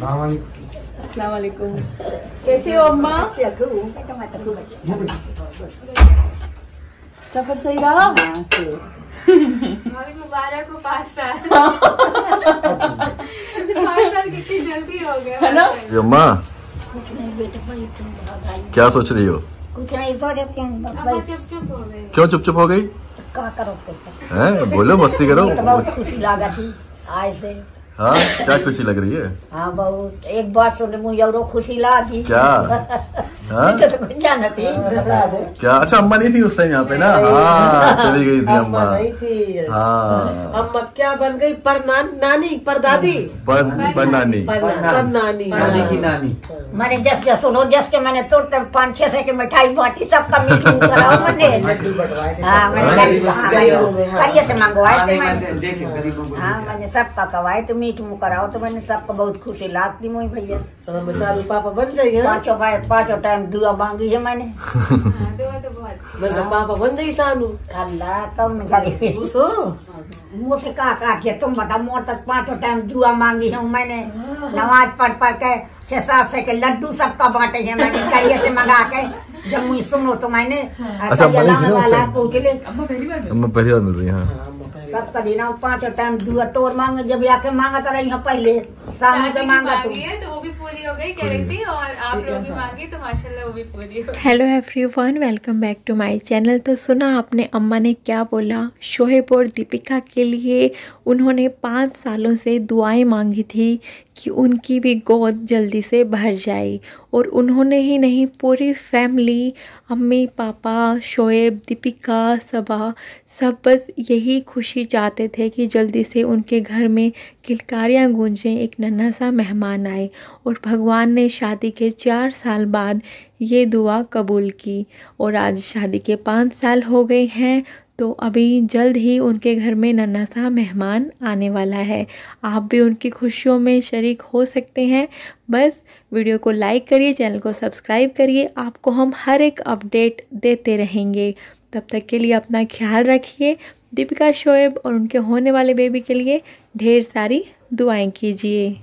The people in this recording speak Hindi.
अस्सलाम वालेकुम कैसे हो अम्मा? सफ़र सही रहा? हमारी मुबारक हो पाँच साल। पाँच साल कितनी जल्दी हो गया है ना? अम्मा क्या सोच रही हो? कुछ नहीं चुप चुप हो गई क्यों चुप चुप हो गई? का करो हैं बोलो मस्ती करो। तो बहुत खुशी लगा थी आए से। हाँ क्या खुशी लग रही है? हाँ बहुत। एक बात सुन मुझे खुशी लागी। क्या? हाँ? तो क्या? अच्छा अम्मा नहीं थी उस टाइम यहाँ पे ना? हाँ चली गई थी अम्मा। नहीं थी। हाँ। अम्मा क्या बन गई? पर नान, नानी पर दादी? पर पर नानी। पर नानी। नानी की नानी। मैंने जस के सुनो जस के मैंने तुरंत पाँच छह सौ की मिठाई बांटी मीटिंग कराओ मैंने हाँ मैंने हाँ, करिए से मंगवाए थे मैंने हाँ सबका कवाए तो मीट मुँह कराओ तो मैंने सबका बहुत खुशी लागती मुझे भैया। पापा बन जाइए हाँ? पाँचों पाँचों टाइम दुआ मांगी है मैंने हाँ, तो मैं तो पापा बन गई सानू अल्लाह कौन करे हो मुझसे कहा कहा कि तुम बताओ मोर तक पाँचों टाइम दुआ मांगी हूँ मैंने नमाज़ पढ़ पढ़ के छह सात सौ के लड्डू सबका बांटे हैं मैंने करिए से मंगा के जब मुझे सुनो तो मैंने अच्छा, ना वाला? पूछ ले अम्मा पहली बार मिल रही है हाँ सबका दिन पाँचों टाइम दुआ तोड़ मांगे जब आके मांगत रही हूँ पहले सामने के की मांगा तुम तो पूरी हो गई कह रही थी और आप लोगों की मांगी तो माशाल्लाह वो भी पूरी हो hello everyone welcome back to my channel तो सुना आपने अम्मा ने क्या बोला? शोहेब और दीपिका के लिए उन्होंने पाँच सालों से दुआएँ मांगी थी कि उनकी भी गोद जल्दी से भर जाए और उन्होंने ही नहीं पूरी फैमिली अम्मी पापा शोएब दीपिका सबा सब बस यही खुशी चाहते थे कि जल्दी से उनके घर में किलकारियाँ गूंजें एक नन्हा सा मेहमान आए और भगवान ने शादी के चार साल बाद ये दुआ कबूल की। और आज शादी के पाँच साल हो गए हैं तो अभी जल्द ही उनके घर में नन्हा सा मेहमान आने वाला है। आप भी उनकी खुशियों में शरीक हो सकते हैं। बस वीडियो को लाइक करिए, चैनल को सब्सक्राइब करिए। आपको हम हर एक अपडेट देते रहेंगे। तब तक के लिए अपना ख्याल रखिए। दीपिका शोएब और उनके होने वाले बेबी के लिए ढेर सारी दुआएँ कीजिए।